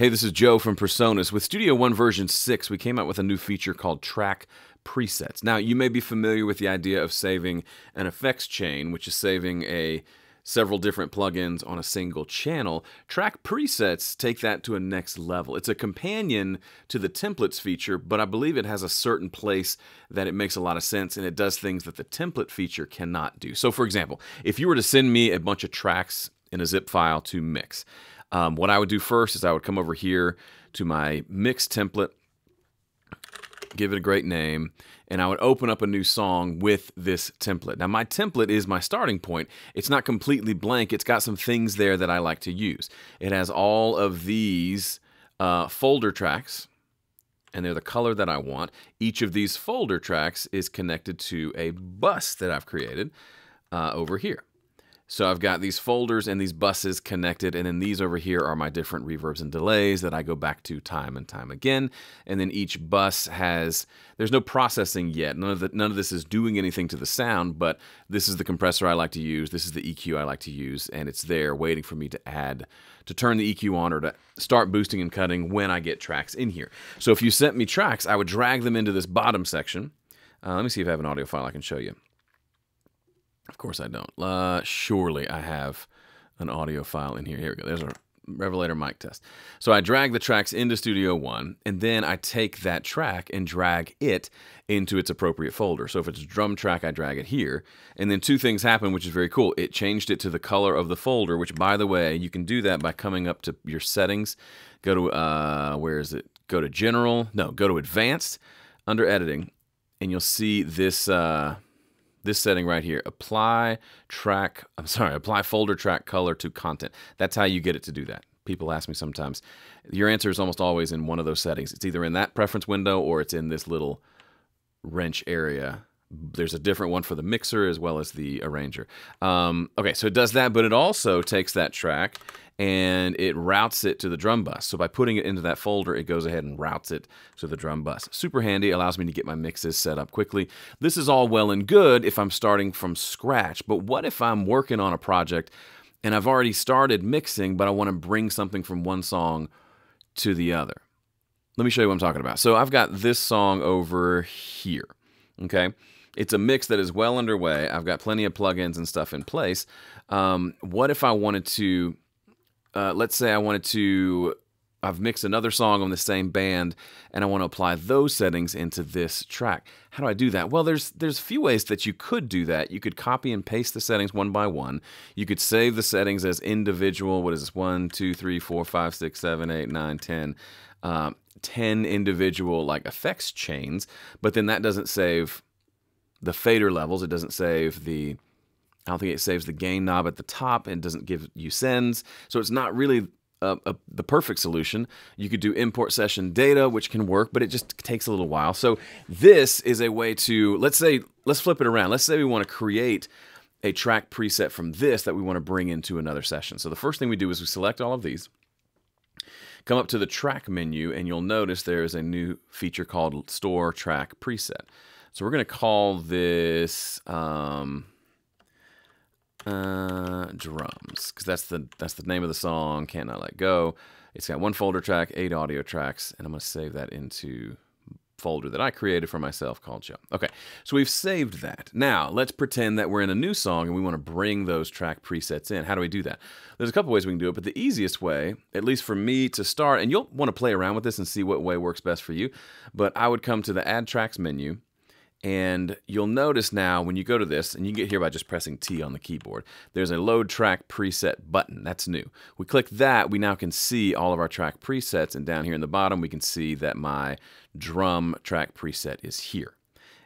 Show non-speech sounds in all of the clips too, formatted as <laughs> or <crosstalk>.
Hey, this is Joe from PreSonus. With Studio One version 6, we came out with a new feature called Track Presets. Now, you may be familiar with the idea of saving an effects chain, which is saving a several different plugins on a single channel. Track presets take that to a next level. It's a companion to the templates feature, but I believe it has a certain place that it makes a lot of sense and it does things that the template feature cannot do. So for example, if you were to send me a bunch of tracks in a zip file to mix, um, what I would do first is I would come over here to my mix template, give it a great name, and I would open up a new song with this template. Now, my template is my starting point. It's not completely blank. It's got some things there that I like to use. It has all of these uh, folder tracks, and they're the color that I want. Each of these folder tracks is connected to a bus that I've created uh, over here. So I've got these folders and these buses connected, and then these over here are my different reverbs and delays that I go back to time and time again. And then each bus has, there's no processing yet. None of, the, none of this is doing anything to the sound, but this is the compressor I like to use. This is the EQ I like to use, and it's there waiting for me to add, to turn the EQ on or to start boosting and cutting when I get tracks in here. So if you sent me tracks, I would drag them into this bottom section. Uh, let me see if I have an audio file I can show you. Of course I don't. Uh, surely I have an audio file in here. Here we go. There's a Revelator mic test. So I drag the tracks into Studio One, and then I take that track and drag it into its appropriate folder. So if it's a drum track, I drag it here. And then two things happen, which is very cool. It changed it to the color of the folder, which by the way, you can do that by coming up to your settings. Go to, uh, where is it? Go to General. No, go to Advanced under Editing, and you'll see this, uh, this setting right here, apply track, <laughs> I'm sorry, apply folder track color to content. That's how you get it to do that. People ask me sometimes. Your answer is almost always in one of those settings. It's either in that preference window or it's in this little wrench area. There's a different one for the mixer as well as the arranger. Um, okay, so it does that, but it also takes that track and it routes it to the drum bus. So by putting it into that folder, it goes ahead and routes it to the drum bus. Super handy, allows me to get my mixes set up quickly. This is all well and good if I'm starting from scratch, but what if I'm working on a project and I've already started mixing, but I want to bring something from one song to the other? Let me show you what I'm talking about. So I've got this song over here, okay? It's a mix that is well underway. I've got plenty of plugins and stuff in place. Um, what if I wanted to uh, let's say I wanted to, I've mixed another song on the same band and I want to apply those settings into this track. How do I do that? Well, there's there's a few ways that you could do that. You could copy and paste the settings one by one. You could save the settings as individual, what is this, one, two, three, four, five, six, seven, eight, nine, ten, uh, 10 individual like effects chains, but then that doesn't save the fader levels. It doesn't save the I don't think it saves the gain knob at the top and doesn't give you sends. So it's not really a, a, the perfect solution. You could do import session data, which can work, but it just takes a little while. So this is a way to, let's say, let's flip it around. Let's say we want to create a track preset from this that we want to bring into another session. So the first thing we do is we select all of these, come up to the track menu, and you'll notice there is a new feature called store track preset. So we're going to call this, um, uh, drums, because that's the that's the name of the song. Can't not let go. It's got one folder track, eight audio tracks, and I'm gonna save that into folder that I created for myself called Show. Okay, so we've saved that. Now let's pretend that we're in a new song and we want to bring those track presets in. How do we do that? There's a couple ways we can do it, but the easiest way, at least for me to start, and you'll want to play around with this and see what way works best for you, but I would come to the Add Tracks menu and you'll notice now when you go to this, and you get here by just pressing T on the keyboard, there's a load track preset button. That's new. We click that, we now can see all of our track presets. And down here in the bottom, we can see that my drum track preset is here.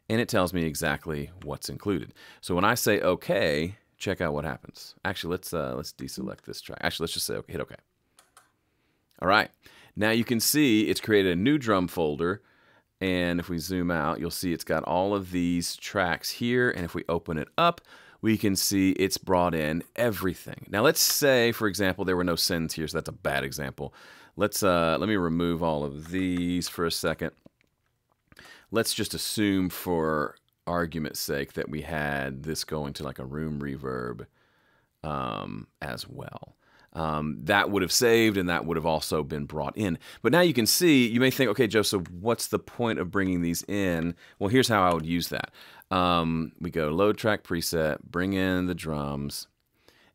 And it tells me exactly what's included. So when I say OK, check out what happens. Actually, let's uh, let's deselect this track. Actually, let's just say okay, hit OK. All right. Now you can see it's created a new drum folder and if we zoom out, you'll see it's got all of these tracks here. And if we open it up, we can see it's brought in everything. Now let's say, for example, there were no sends here, so that's a bad example. Let's uh, let me remove all of these for a second. Let's just assume for argument's sake that we had this going to like a room reverb um, as well. Um, that would have saved and that would have also been brought in. But now you can see, you may think, okay, Joe, so what's the point of bringing these in? Well, here's how I would use that. Um, we go load track preset, bring in the drums,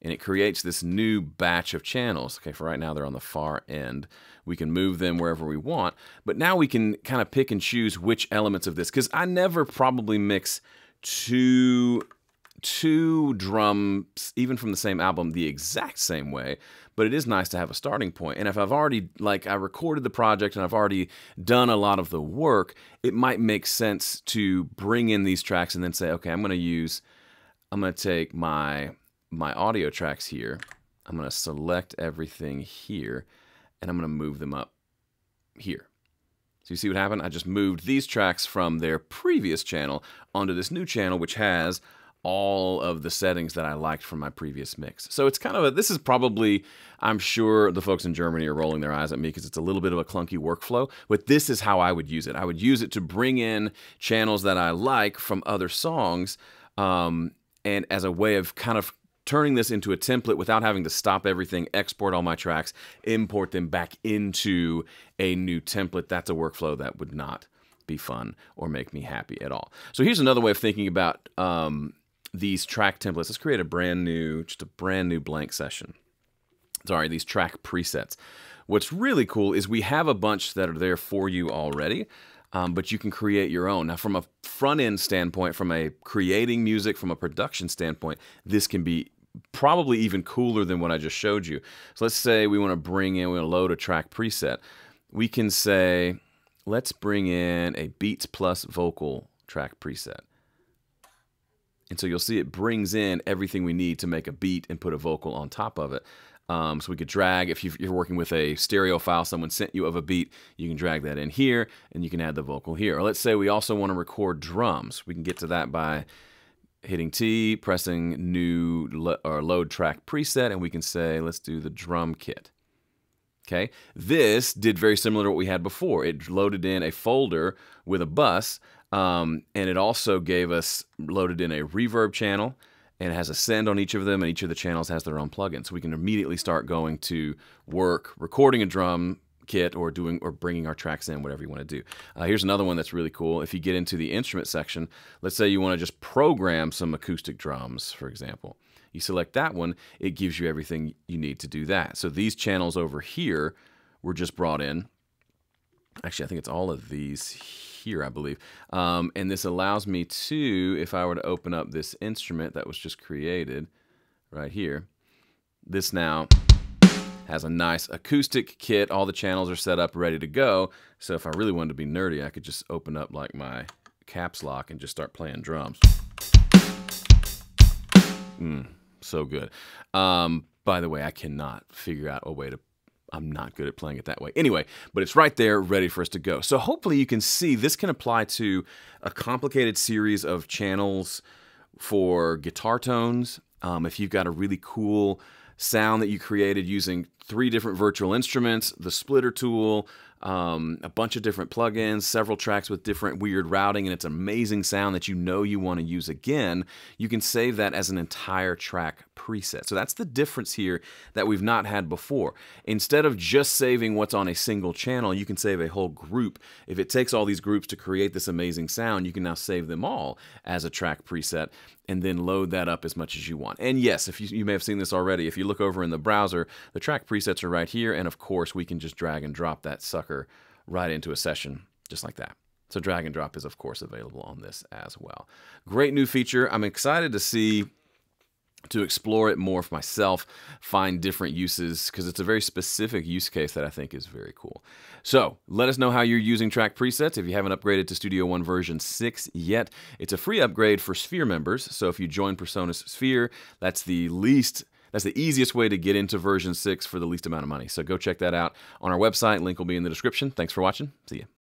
and it creates this new batch of channels. Okay, for right now, they're on the far end. We can move them wherever we want, but now we can kind of pick and choose which elements of this, because I never probably mix two two drums, even from the same album, the exact same way, but it is nice to have a starting point. And if I've already, like, I recorded the project and I've already done a lot of the work, it might make sense to bring in these tracks and then say, okay, I'm going to use, I'm going to take my, my audio tracks here. I'm going to select everything here and I'm going to move them up here. So you see what happened? I just moved these tracks from their previous channel onto this new channel, which has all of the settings that I liked from my previous mix. So it's kind of a, this is probably, I'm sure the folks in Germany are rolling their eyes at me because it's a little bit of a clunky workflow, but this is how I would use it. I would use it to bring in channels that I like from other songs um, and as a way of kind of turning this into a template without having to stop everything, export all my tracks, import them back into a new template. That's a workflow that would not be fun or make me happy at all. So here's another way of thinking about um, these track templates. Let's create a brand new, just a brand new blank session. Sorry, these track presets. What's really cool is we have a bunch that are there for you already, um, but you can create your own. Now, from a front end standpoint, from a creating music, from a production standpoint, this can be probably even cooler than what I just showed you. So let's say we want to bring in, we want to load a track preset. We can say, let's bring in a beats plus vocal track preset. And so you'll see it brings in everything we need to make a beat and put a vocal on top of it. Um, so we could drag, if you're working with a stereo file someone sent you of a beat, you can drag that in here and you can add the vocal here. Or let's say we also want to record drums. We can get to that by hitting T, pressing new lo or load track preset, and we can say, let's do the drum kit. Okay, this did very similar to what we had before. It loaded in a folder with a bus um, and it also gave us loaded in a reverb channel and it has a send on each of them, and each of the channels has their own plugin. So we can immediately start going to work, recording a drum kit or doing or bringing our tracks in, whatever you want to do. Uh, here's another one that's really cool. If you get into the instrument section, let's say you want to just program some acoustic drums, for example. You select that one, it gives you everything you need to do that. So these channels over here were just brought in. Actually, I think it's all of these here, I believe. Um, and this allows me to, if I were to open up this instrument that was just created right here, this now has a nice acoustic kit. All the channels are set up, ready to go. So if I really wanted to be nerdy, I could just open up like my caps lock and just start playing drums. Mm, so good. Um, by the way, I cannot figure out a way to I'm not good at playing it that way. Anyway, but it's right there ready for us to go. So hopefully you can see this can apply to a complicated series of channels for guitar tones. Um, if you've got a really cool sound that you created using three different virtual instruments, the splitter tool, um, a bunch of different plugins, several tracks with different weird routing, and it's amazing sound that you know you want to use again, you can save that as an entire track preset. So that's the difference here that we've not had before. Instead of just saving what's on a single channel, you can save a whole group. If it takes all these groups to create this amazing sound, you can now save them all as a track preset and then load that up as much as you want. And yes, if you, you may have seen this already, if you look over in the browser, the track presets are right here, and of course we can just drag and drop that sucker right into a session just like that. So drag and drop is of course available on this as well. Great new feature. I'm excited to see to explore it more for myself, find different uses, because it's a very specific use case that I think is very cool. So let us know how you're using track presets. If you haven't upgraded to Studio One version 6 yet, it's a free upgrade for Sphere members. So if you join PreSonus Sphere, that's the least that's the easiest way to get into version 6 for the least amount of money. So go check that out on our website. Link will be in the description. Thanks for watching. See you.